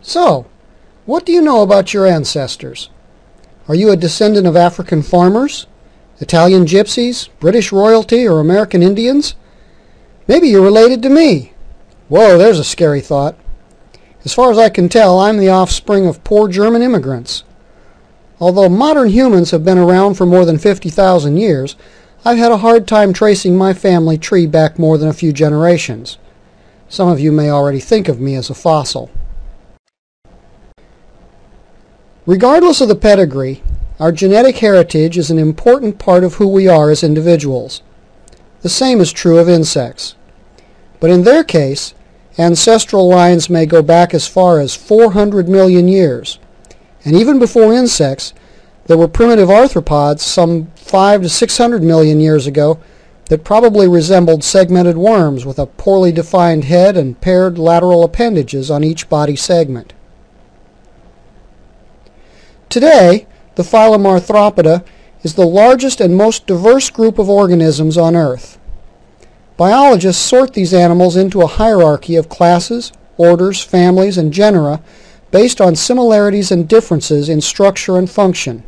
So, what do you know about your ancestors? Are you a descendant of African farmers, Italian gypsies, British royalty, or American Indians? Maybe you're related to me. Whoa, there's a scary thought. As far as I can tell, I'm the offspring of poor German immigrants. Although modern humans have been around for more than 50,000 years, I've had a hard time tracing my family tree back more than a few generations. Some of you may already think of me as a fossil. Regardless of the pedigree, our genetic heritage is an important part of who we are as individuals. The same is true of insects. But in their case, ancestral lines may go back as far as 400 million years. And even before insects, there were primitive arthropods some 5 to 600 million years ago that probably resembled segmented worms with a poorly defined head and paired lateral appendages on each body segment. Today, the phylum Arthropoda is the largest and most diverse group of organisms on Earth. Biologists sort these animals into a hierarchy of classes, orders, families, and genera based on similarities and differences in structure and function.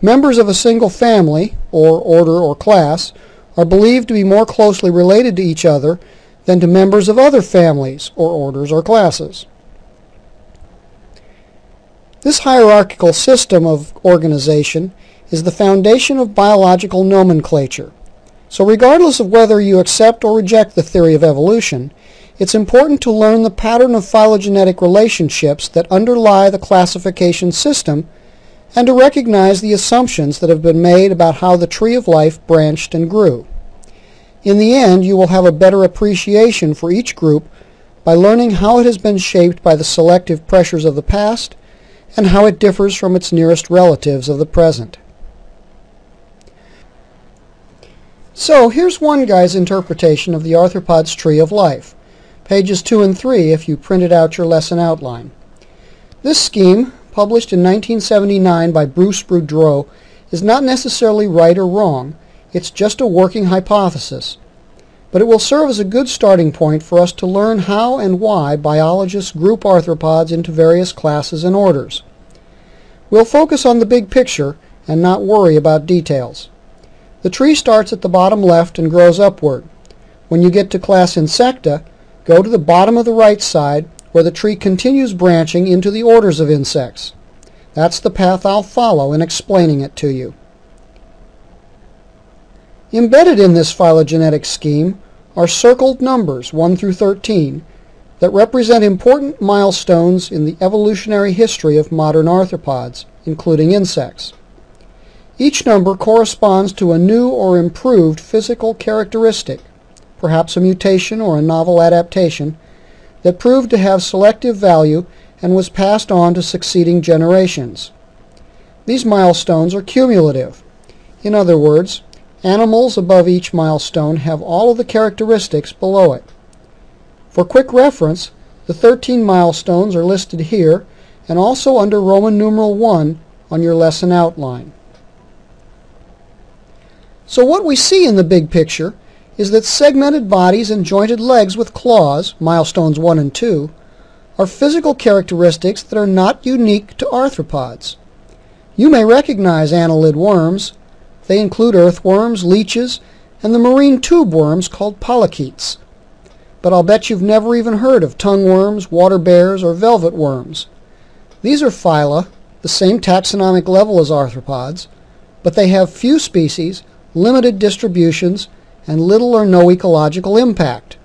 Members of a single family, or order or class, are believed to be more closely related to each other than to members of other families, or orders or classes. This hierarchical system of organization is the foundation of biological nomenclature. So regardless of whether you accept or reject the theory of evolution, it's important to learn the pattern of phylogenetic relationships that underlie the classification system and to recognize the assumptions that have been made about how the tree of life branched and grew. In the end, you will have a better appreciation for each group by learning how it has been shaped by the selective pressures of the past and how it differs from its nearest relatives of the present. So here's one guy's interpretation of the arthropod's tree of life. Pages 2 and 3 if you printed out your lesson outline. This scheme, published in 1979 by Bruce Boudreaux, is not necessarily right or wrong. It's just a working hypothesis. But it will serve as a good starting point for us to learn how and why biologists group arthropods into various classes and orders. We'll focus on the big picture and not worry about details. The tree starts at the bottom left and grows upward. When you get to class Insecta, go to the bottom of the right side where the tree continues branching into the orders of insects. That's the path I'll follow in explaining it to you. Embedded in this phylogenetic scheme are circled numbers 1 through 13 that represent important milestones in the evolutionary history of modern arthropods, including insects. Each number corresponds to a new or improved physical characteristic, perhaps a mutation or a novel adaptation, that proved to have selective value and was passed on to succeeding generations. These milestones are cumulative. In other words, animals above each milestone have all of the characteristics below it. For quick reference, the 13 milestones are listed here and also under Roman numeral 1 on your lesson outline. So what we see in the big picture is that segmented bodies and jointed legs with claws, milestones 1 and 2, are physical characteristics that are not unique to arthropods. You may recognize annelid worms. They include earthworms, leeches, and the marine tube worms called polychaetes but I'll bet you've never even heard of tongue worms, water bears, or velvet worms. These are phyla, the same taxonomic level as arthropods, but they have few species, limited distributions, and little or no ecological impact.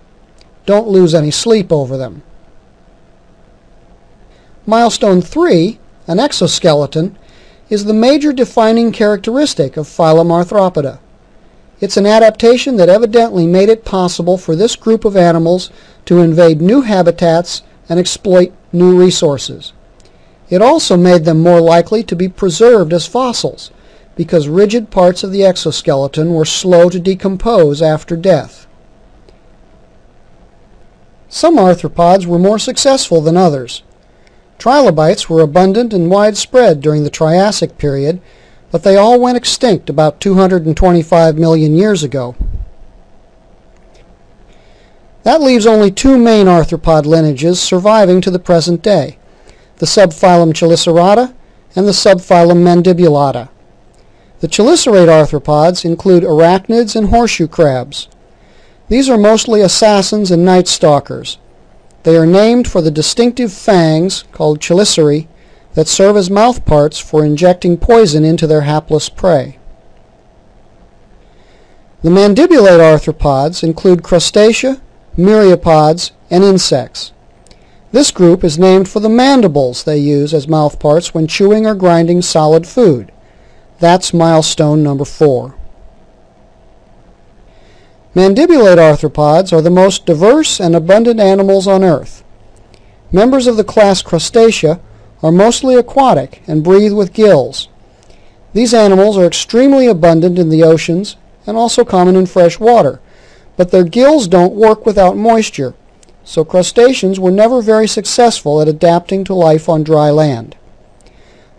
Don't lose any sleep over them. Milestone 3, an exoskeleton, is the major defining characteristic of phylum Arthropoda. It's an adaptation that evidently made it possible for this group of animals to invade new habitats and exploit new resources. It also made them more likely to be preserved as fossils because rigid parts of the exoskeleton were slow to decompose after death. Some arthropods were more successful than others. Trilobites were abundant and widespread during the Triassic period but they all went extinct about 225 million years ago. That leaves only two main arthropod lineages surviving to the present day, the subphylum Chelicerata, and the subphylum Mandibulata. The chelicerate arthropods include arachnids and horseshoe crabs. These are mostly assassins and night stalkers. They are named for the distinctive fangs, called chelicerae, that serve as mouthparts for injecting poison into their hapless prey. The mandibulate arthropods include crustacea, myriapods, and insects. This group is named for the mandibles they use as mouthparts when chewing or grinding solid food. That's milestone number four. Mandibulate arthropods are the most diverse and abundant animals on Earth. Members of the class Crustacea are mostly aquatic and breathe with gills. These animals are extremely abundant in the oceans and also common in fresh water, but their gills don't work without moisture, so crustaceans were never very successful at adapting to life on dry land.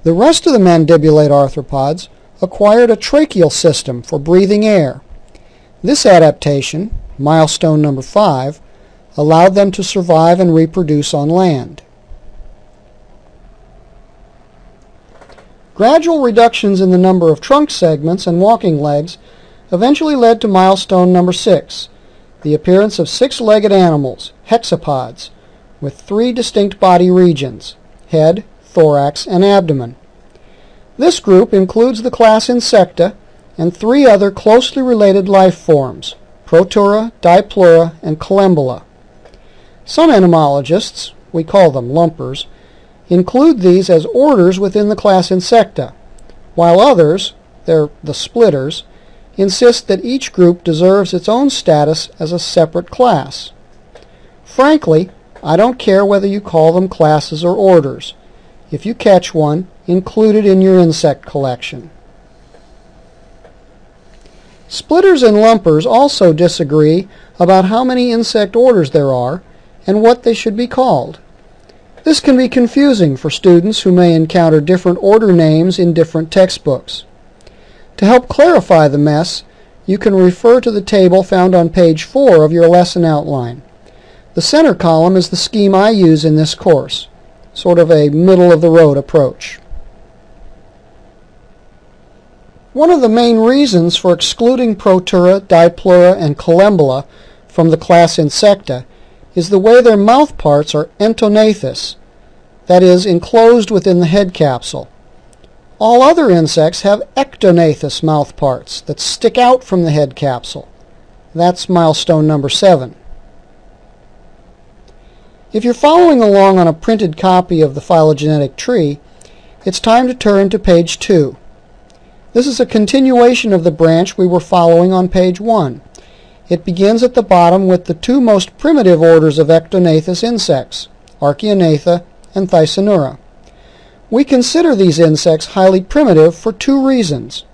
The rest of the mandibulate arthropods acquired a tracheal system for breathing air. This adaptation, milestone number five, allowed them to survive and reproduce on land. Gradual reductions in the number of trunk segments and walking legs eventually led to milestone number six, the appearance of six-legged animals, hexapods, with three distinct body regions, head, thorax, and abdomen. This group includes the class Insecta and three other closely related life forms, Protura, Diplura, and Collembola. Some entomologists, we call them lumpers, include these as orders within the class Insecta, while others, they're the splitters, insist that each group deserves its own status as a separate class. Frankly, I don't care whether you call them classes or orders. If you catch one, include it in your insect collection. Splitters and lumpers also disagree about how many insect orders there are and what they should be called. This can be confusing for students who may encounter different order names in different textbooks. To help clarify the mess, you can refer to the table found on page 4 of your lesson outline. The center column is the scheme I use in this course, sort of a middle-of-the-road approach. One of the main reasons for excluding Protura, Diplura, and Collembola from the class Insecta is the way their mouthparts are entognathous, that is, enclosed within the head capsule. All other insects have ectognathous mouthparts that stick out from the head capsule. That's milestone number seven. If you're following along on a printed copy of the phylogenetic tree, it's time to turn to page 2. This is a continuation of the branch we were following on page 1. It begins at the bottom with the two most primitive orders of ectognathous insects, Archaeognatha and Thysanura. We consider these insects highly primitive for two reasons.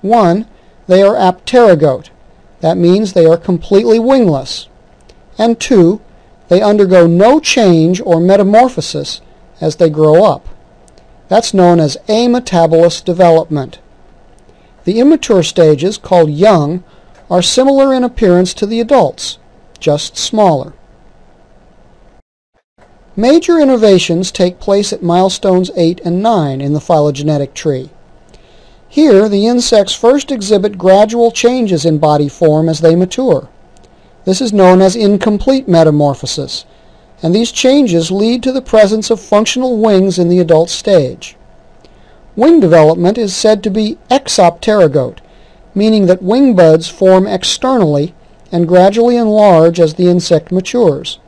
One, they are apterygote. That means they are completely wingless. And two, they undergo no change or metamorphosis as they grow up. That's known as ametabolous development. The immature stages, called young, are similar in appearance to the adults, just smaller. Major innovations take place at milestones 8 and 9 in the phylogenetic tree. Here, the insects first exhibit gradual changes in body form as they mature. This is known as incomplete metamorphosis, and these changes lead to the presence of functional wings in the adult stage. Wing development is said to be exopterygote, meaning that wing buds form externally and gradually enlarge as the insect matures.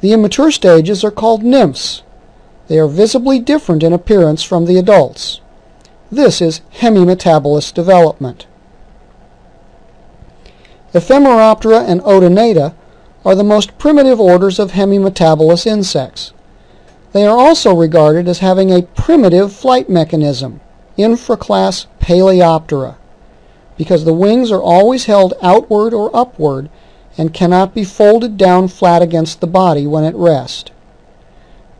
The immature stages are called nymphs. They are visibly different in appearance from the adults. This is hemimetabolous development. Ephemeroptera and Odonata are the most primitive orders of hemimetabolous insects. They are also regarded as having a primitive flight mechanism, infraclass Paleoptera because the wings are always held outward or upward and cannot be folded down flat against the body when at rest.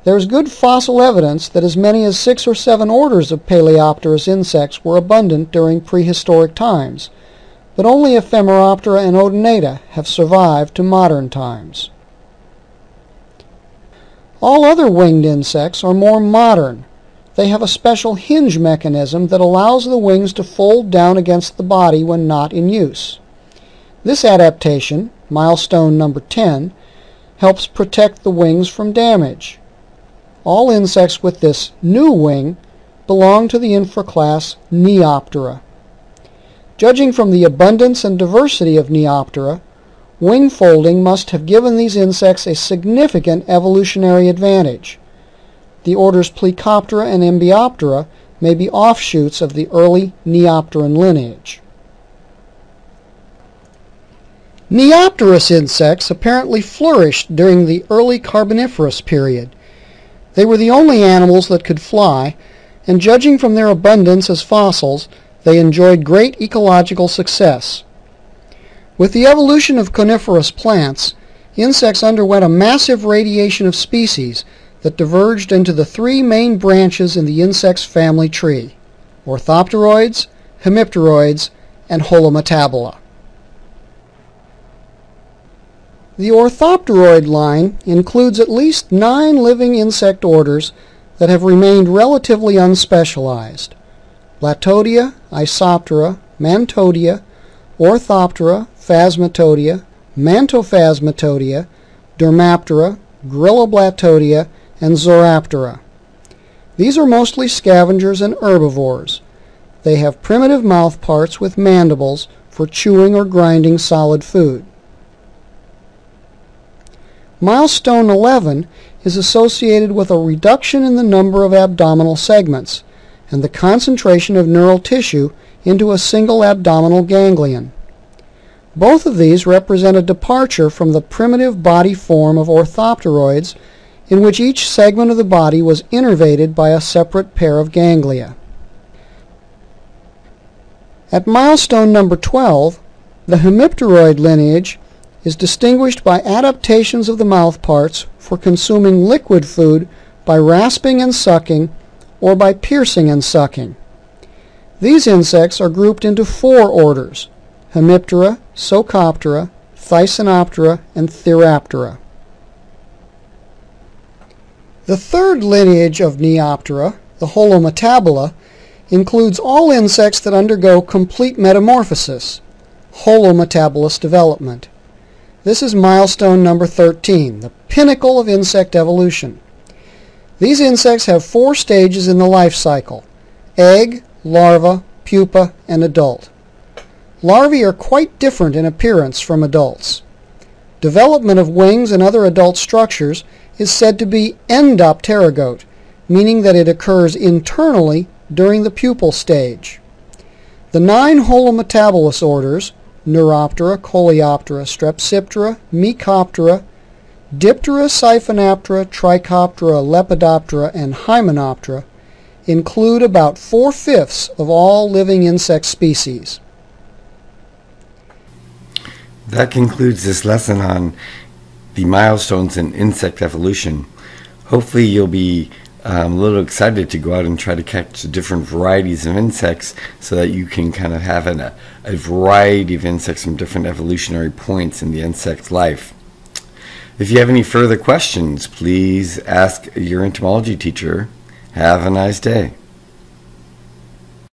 There is good fossil evidence that as many as six or seven orders of Paleopterous insects were abundant during prehistoric times, but only Ephemeroptera and Odonata have survived to modern times. All other winged insects are more modern. They have a special hinge mechanism that allows the wings to fold down against the body when not in use. This adaptation, milestone number 10, helps protect the wings from damage. All insects with this new wing belong to the infraclass Neoptera. Judging from the abundance and diversity of Neoptera, wing folding must have given these insects a significant evolutionary advantage. The orders Plecoptera and Embioptera may be offshoots of the early Neopteran lineage. Neopterous insects apparently flourished during the early Carboniferous period. They were the only animals that could fly, and judging from their abundance as fossils, they enjoyed great ecological success. With the evolution of coniferous plants, insects underwent a massive radiation of species that diverged into the three main branches in the insect's family tree, orthopteroids, hemipteroids, and holometabola. The orthopteroid line includes at least nine living insect orders that have remained relatively unspecialized. Blattodea, Isoptera, Mantodea, Orthoptera, Phasmatodea, Mantophasmatodea, Dermaptera, Grylloblattodea, and Zoraptera. These are mostly scavengers and herbivores. They have primitive mouth parts with mandibles for chewing or grinding solid food. Milestone 11 is associated with a reduction in the number of abdominal segments and the concentration of neural tissue into a single abdominal ganglion. Both of these represent a departure from the primitive body form of orthopteroids in which each segment of the body was innervated by a separate pair of ganglia. At milestone number 12, the hemipteroid lineage is distinguished by adaptations of the mouth parts for consuming liquid food by rasping and sucking or by piercing and sucking. These insects are grouped into four orders, Hemiptera, Psocoptera, Thysanoptera, and Phthiraptera. The third lineage of Neoptera, the Holometabola, includes all insects that undergo complete metamorphosis, holometabolous development. This is milestone number 13, the pinnacle of insect evolution. These insects have four stages in the life cycle, egg, larva, pupa, and adult. Larvae are quite different in appearance from adults. Development of wings and other adult structures is said to be endopterygote, meaning that it occurs internally during the pupal stage. The nine holometabolous orders, Neuroptera, Coleoptera, Strepsiptera, Mecoptera, Diptera, Siphonaptera, Trichoptera, Lepidoptera, and Hymenoptera include about four-fifths of all living insect species. That concludes this lesson on the milestones in insect evolution. Hopefully you'll be um, a little excited to go out and try to catch different varieties of insects so that you can kind of have an, a variety of insects from different evolutionary points in the insect's life. If you have any further questions, please ask your entomology teacher. Have a nice day.